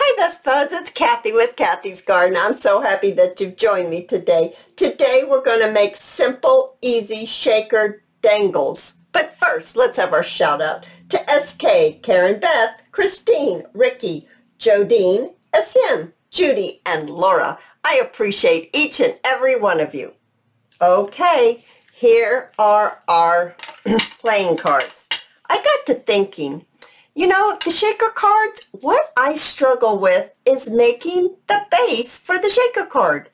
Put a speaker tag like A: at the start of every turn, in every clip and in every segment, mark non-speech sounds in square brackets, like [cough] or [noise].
A: Hi Best Buds, it's Cathy with Cathy's Garden. I'm so happy that you've joined me today. Today we're going to make simple, easy shaker dangles. But first, let's have our shout out to SK, Karen Beth, Christine, Ricky, Jodine, SM, Judy, and Laura. I appreciate each and every one of you. Okay, here are our [clears throat] playing cards. I got to thinking, you know, the shaker cards, what I struggle with is making the base for the shaker card.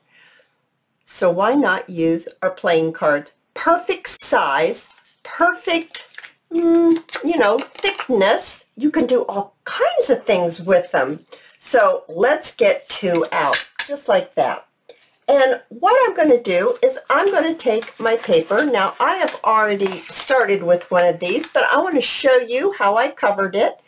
A: So why not use our playing cards? Perfect size, perfect, mm, you know, thickness. You can do all kinds of things with them. So let's get two out, just like that. And what I'm going to do is I'm going to take my paper. Now I have already started with one of these, but I want to show you how I covered it.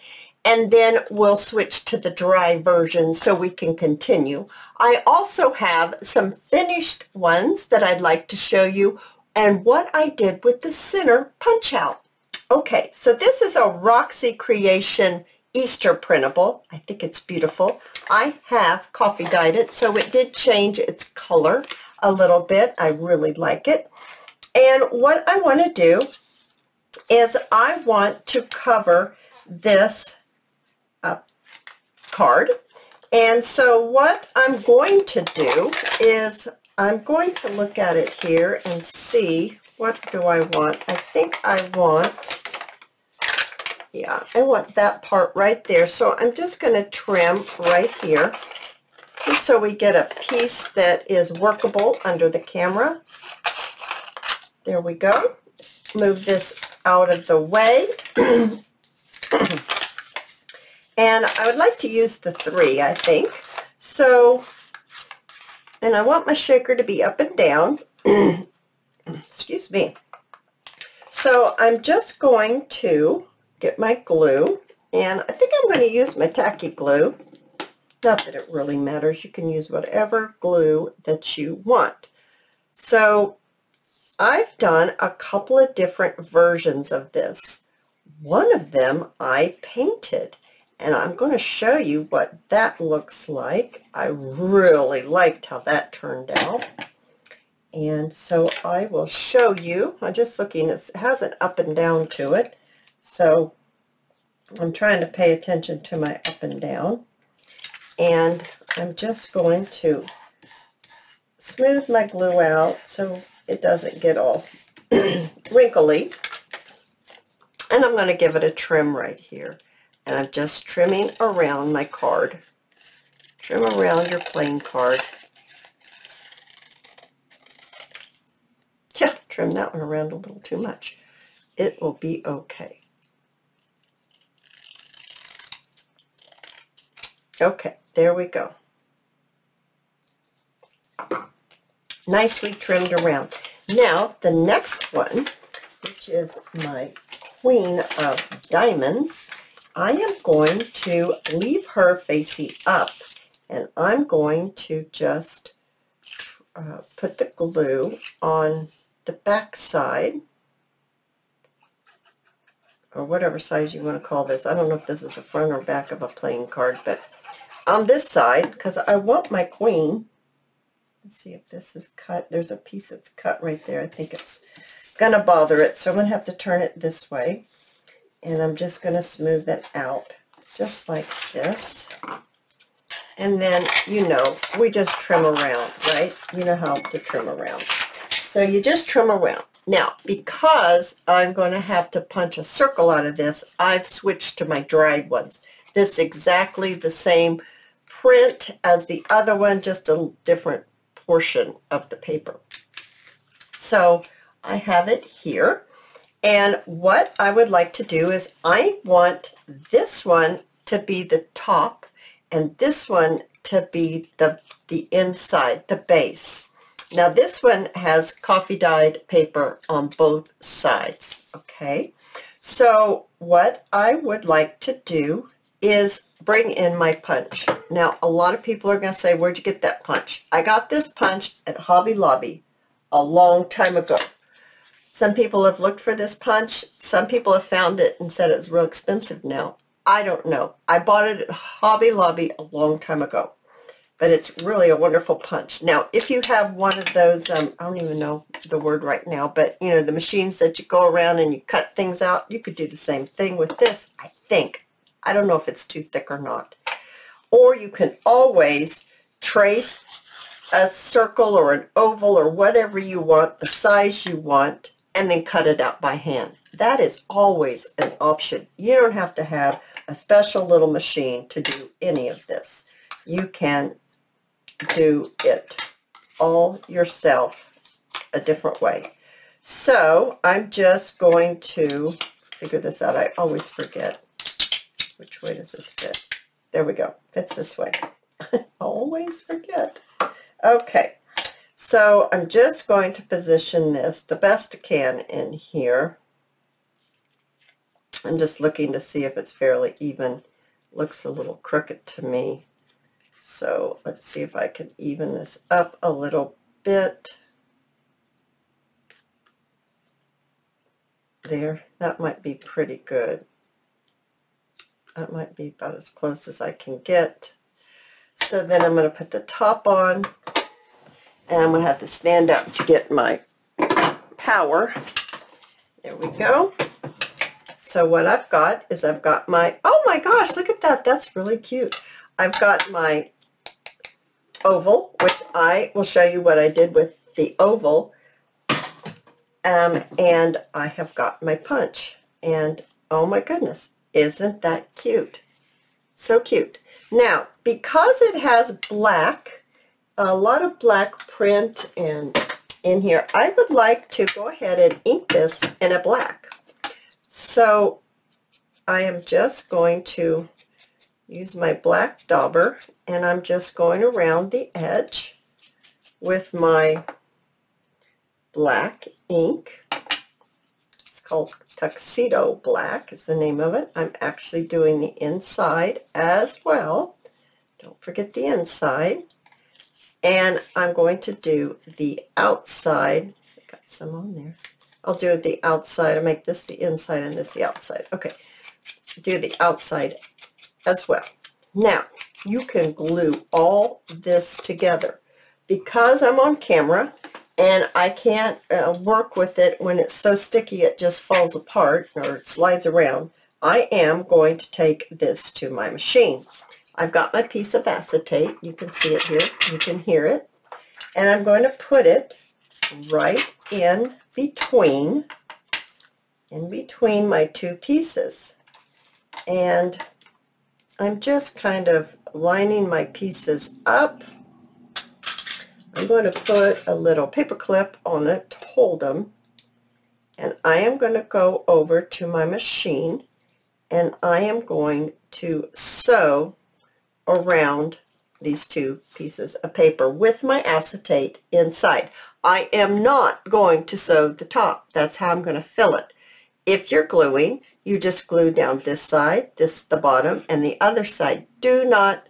A: And then we'll switch to the dry version so we can continue. I also have some finished ones that I'd like to show you and what I did with the center punch out. Okay, so this is a Roxy Creation Easter printable. I think it's beautiful. I have coffee dyed it, so it did change its color a little bit. I really like it. And what I want to do is I want to cover this uh, card. And so what I'm going to do is I'm going to look at it here and see what do I want. I think I want yeah, I want that part right there. So I'm just going to trim right here, just so we get a piece that is workable under the camera. There we go. Move this out of the way. [clears throat] and I would like to use the three, I think. So, and I want my shaker to be up and down. [clears throat] Excuse me. So I'm just going to get my glue, and I think I'm going to use my tacky glue. Not that it really matters. You can use whatever glue that you want. So I've done a couple of different versions of this. One of them I painted, and I'm going to show you what that looks like. I really liked how that turned out. And so I will show you. I'm just looking, it has an up and down to it. So I'm trying to pay attention to my up and down. And I'm just going to smooth my glue out so it doesn't get all [clears throat] wrinkly. And I'm going to give it a trim right here. And I'm just trimming around my card. Trim around your playing card. Yeah, trim that one around a little too much. It will be okay. Okay, there we go. Nicely trimmed around. Now, the next one, which is my Queen of Diamonds, I am going to leave her facing up, and I'm going to just uh, put the glue on the back side, or whatever size you want to call this. I don't know if this is the front or back of a playing card, but on this side because I want my queen. Let's see if this is cut. There's a piece that's cut right there. I think it's going to bother it. So I'm going to have to turn it this way. And I'm just going to smooth that out just like this. And then, you know, we just trim around, right? You know how to trim around. So you just trim around. Now, because I'm going to have to punch a circle out of this, I've switched to my dried ones. This is exactly the same print as the other one, just a different portion of the paper. So I have it here. And what I would like to do is I want this one to be the top and this one to be the, the inside, the base. Now this one has coffee dyed paper on both sides, okay? So what I would like to do is bring in my punch. Now, a lot of people are going to say, where'd you get that punch? I got this punch at Hobby Lobby a long time ago. Some people have looked for this punch. Some people have found it and said it's real expensive now. I don't know. I bought it at Hobby Lobby a long time ago, but it's really a wonderful punch. Now, if you have one of those, um, I don't even know the word right now, but you know, the machines that you go around and you cut things out, you could do the same thing with this, I think. I don't know if it's too thick or not. Or you can always trace a circle or an oval or whatever you want, the size you want, and then cut it out by hand. That is always an option. You don't have to have a special little machine to do any of this. You can do it all yourself a different way. So I'm just going to figure this out. I always forget. Which way does this fit? There we go. Fits this way. I [laughs] always forget. Okay. So I'm just going to position this the best I can in here. I'm just looking to see if it's fairly even. Looks a little crooked to me. So let's see if I can even this up a little bit. There, that might be pretty good. That might be about as close as I can get. So then I'm going to put the top on and I'm going to have to stand up to get my power. There we go. So what I've got is I've got my, oh my gosh, look at that. That's really cute. I've got my oval, which I will show you what I did with the oval. Um, and I have got my punch. And oh my goodness, isn't that cute? So cute. Now, because it has black, a lot of black print and in here, I would like to go ahead and ink this in a black. So I am just going to use my black dauber and I'm just going around the edge with my black ink. Called Tuxedo Black is the name of it. I'm actually doing the inside as well. Don't forget the inside. And I'm going to do the outside. I got some on there. I'll do the outside. I'll make this the inside and this the outside. Okay, do the outside as well. Now, you can glue all this together. Because I'm on camera and I can't uh, work with it when it's so sticky it just falls apart or slides around, I am going to take this to my machine. I've got my piece of acetate. You can see it here. You can hear it. And I'm going to put it right in between, in between my two pieces. And I'm just kind of lining my pieces up. I'm going to put a little paper clip on it to hold them. And I am going to go over to my machine and I am going to sew around these two pieces of paper with my acetate inside. I am not going to sew the top. That's how I'm going to fill it. If you're gluing, you just glue down this side, this the bottom, and the other side. Do not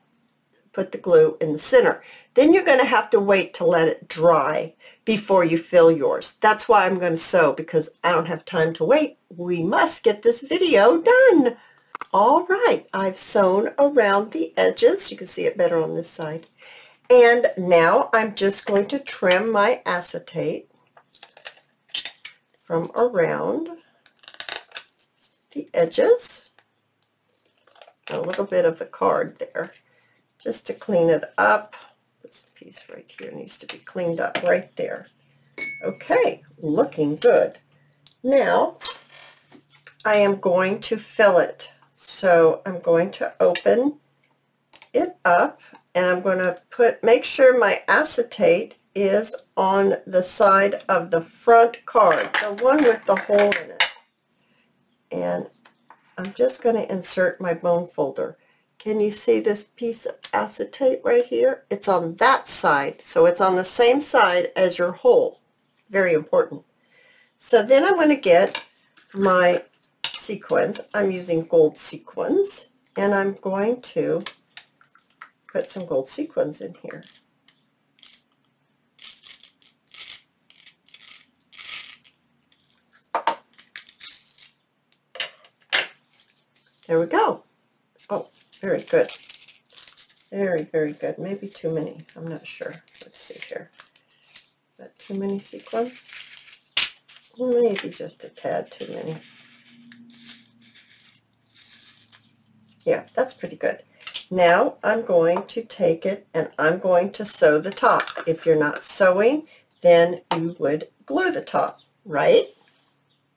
A: put the glue in the center. Then you're going to have to wait to let it dry before you fill yours. That's why I'm going to sew because I don't have time to wait. We must get this video done. All right, I've sewn around the edges. You can see it better on this side. And now I'm just going to trim my acetate from around the edges, a little bit of the card there, just to clean it up. This piece right here needs to be cleaned up right there. Okay, looking good. Now, I am going to fill it. So I'm going to open it up and I'm going to put, make sure my acetate is on the side of the front card, the one with the hole in it and I'm just going to insert my bone folder. Can you see this piece of acetate right here? It's on that side, so it's on the same side as your hole. Very important. So then I'm going to get my sequins. I'm using gold sequins, and I'm going to put some gold sequins in here. There we go. Very good. Very, very good. Maybe too many. I'm not sure. Let's see here. Is that too many sequins? Maybe just a tad too many. Yeah, that's pretty good. Now I'm going to take it and I'm going to sew the top. If you're not sewing, then you would glue the top, right?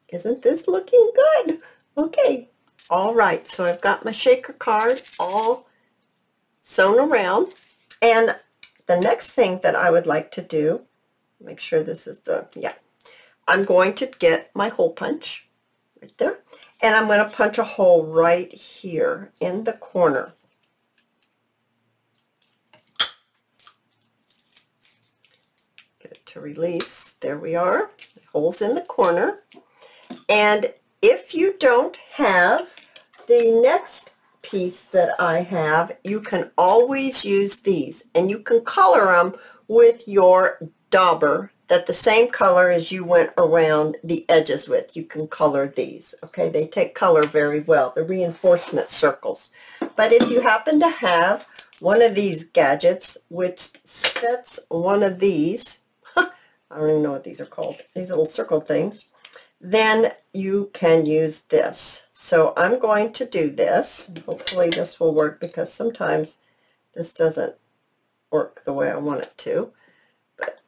A: Isn't this looking good? Okay, all right, so I've got my shaker card all sewn around. And the next thing that I would like to do, make sure this is the, yeah, I'm going to get my hole punch right there. And I'm going to punch a hole right here in the corner. Get it to release. There we are. Holes in the corner. And if you don't have the next piece that I have, you can always use these. And you can color them with your dauber that the same color as you went around the edges with. You can color these. Okay, they take color very well, the reinforcement circles. But if you happen to have one of these gadgets, which sets one of these, [laughs] I don't even know what these are called, these little circle things, then you can use this. So I'm going to do this. Hopefully this will work because sometimes this doesn't work the way I want it to But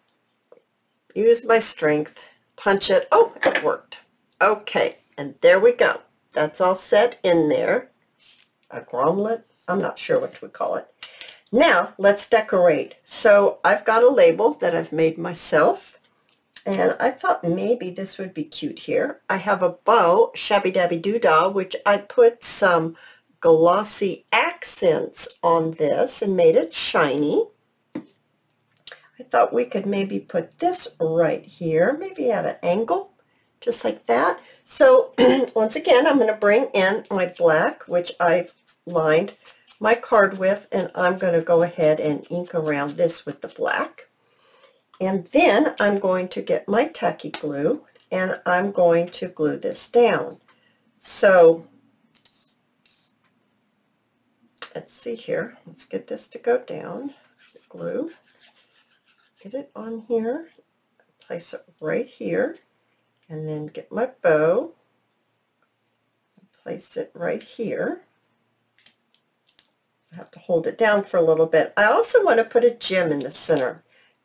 A: use my strength, punch it. Oh, it worked. Okay, and there we go. That's all set in there. A grommet, I'm not sure what we call it. Now, let's decorate. So I've got a label that I've made myself, and I thought maybe this would be cute here. I have a bow, Shabby Dabby Doodah, which I put some glossy accents on this and made it shiny. I thought we could maybe put this right here, maybe at an angle, just like that. So [clears throat] once again, I'm going to bring in my black, which I've lined my card with, and I'm going to go ahead and ink around this with the black. And then I'm going to get my tacky glue, and I'm going to glue this down. So let's see here. Let's get this to go down. Glue get it on here, place it right here, and then get my bow, place it right here. I have to hold it down for a little bit. I also want to put a gem in the center,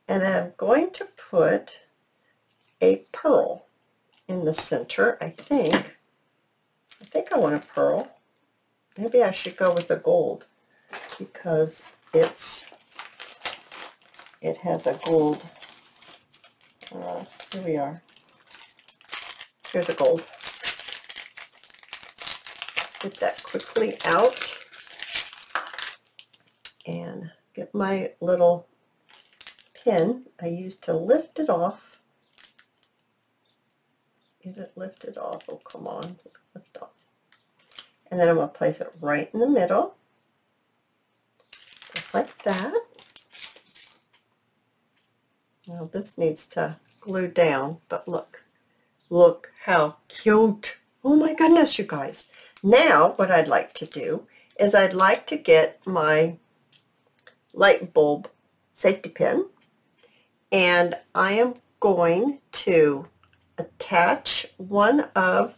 A: and I'm going to put a pearl in the center, I think. I think I want a pearl. Maybe I should go with the gold because it's it has a gold, uh, here we are. Here's a gold. Let's get that quickly out and get my little pin I used to lift it off. Get it lifted off. Oh, come on. Lift off. And then I'm going to place it right in the middle, just like that. Now this needs to glue down, but look, look how cute. Oh my goodness, you guys. Now what I'd like to do is I'd like to get my light bulb safety pin and I am going to attach one of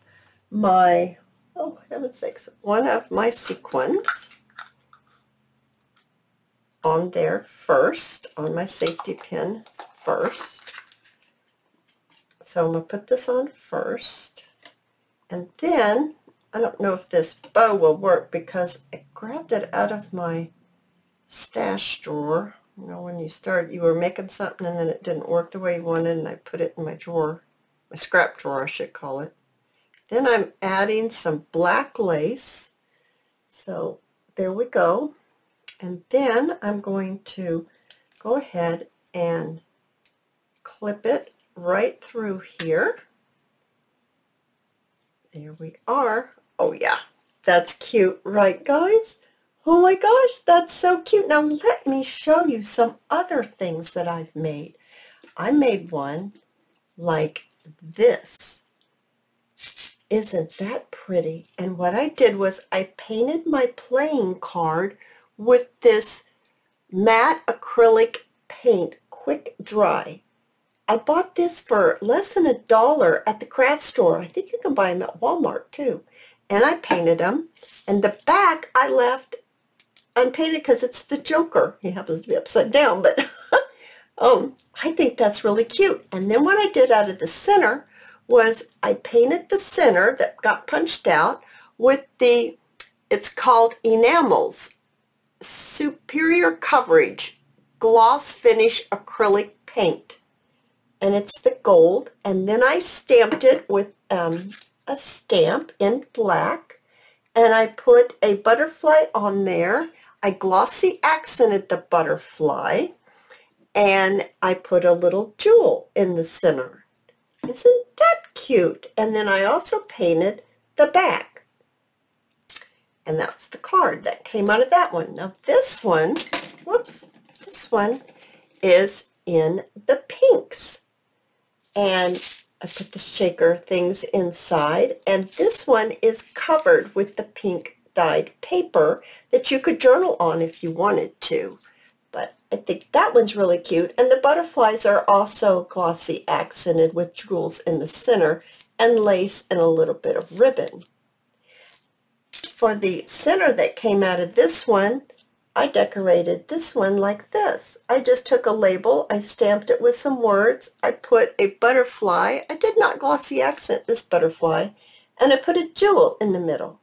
A: my, oh heaven's sakes, one of my sequins on there first, on my safety pin first. So I'm going to put this on first. And then, I don't know if this bow will work because I grabbed it out of my stash drawer. You know, when you start, you were making something and then it didn't work the way you wanted and I put it in my drawer, my scrap drawer I should call it. Then I'm adding some black lace. So there we go. And then I'm going to go ahead and clip it right through here. There we are. Oh yeah, that's cute, right guys? Oh my gosh, that's so cute. Now let me show you some other things that I've made. I made one like this. Isn't that pretty? And what I did was I painted my playing card with this matte acrylic paint, quick dry. I bought this for less than a dollar at the craft store. I think you can buy them at Walmart too. And I painted them. And the back I left unpainted because it's the Joker. He happens to be upside down, but [laughs] um, I think that's really cute. And then what I did out of the center was I painted the center that got punched out with the, it's called Enamels Superior Coverage Gloss Finish Acrylic Paint. And it's the gold. And then I stamped it with um, a stamp in black. And I put a butterfly on there. I glossy accented the butterfly. And I put a little jewel in the center. Isn't that cute? And then I also painted the back. And that's the card that came out of that one. Now this one, whoops, this one is in the pinks. And I put the shaker things inside. And this one is covered with the pink dyed paper that you could journal on if you wanted to. But I think that one's really cute. And the butterflies are also glossy accented with jewels in the center and lace and a little bit of ribbon. For the center that came out of this one, I decorated this one like this. I just took a label, I stamped it with some words, I put a butterfly, I did not glossy accent this butterfly, and I put a jewel in the middle.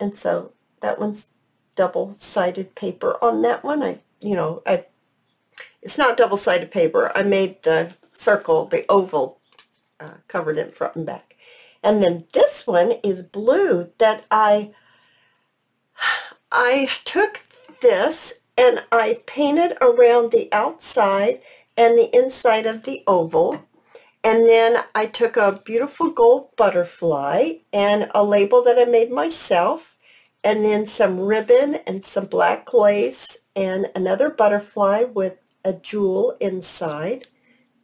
A: And so that one's double-sided paper on that one. I you know, I, it's not double-sided paper. I made the circle, the oval, uh, covered in front and back. And then this one is blue that I, I took this and I painted around the outside and the inside of the oval. And then I took a beautiful gold butterfly and a label that I made myself and then some ribbon and some black lace and another butterfly with a jewel inside.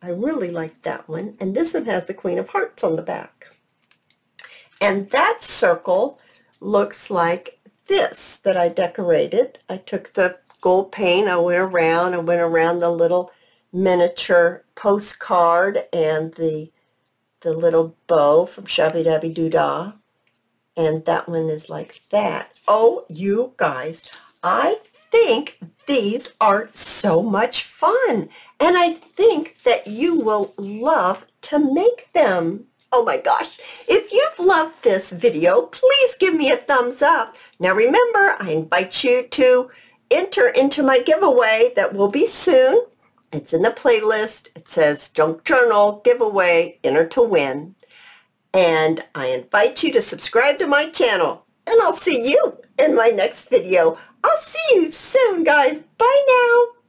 A: I really like that one. And this one has the Queen of Hearts on the back. And that circle looks like this that I decorated. I took the gold paint, I went around, I went around the little miniature postcard and the the little bow from Shabby Dabby Doo Dah and that one is like that. Oh, you guys, I think these are so much fun, and I think that you will love to make them. Oh my gosh, if you've loved this video, please give me a thumbs up. Now remember, I invite you to enter into my giveaway that will be soon. It's in the playlist. It says Junk Journal Giveaway, Enter to Win and I invite you to subscribe to my channel and I'll see you in my next video. I'll see you soon guys. Bye now.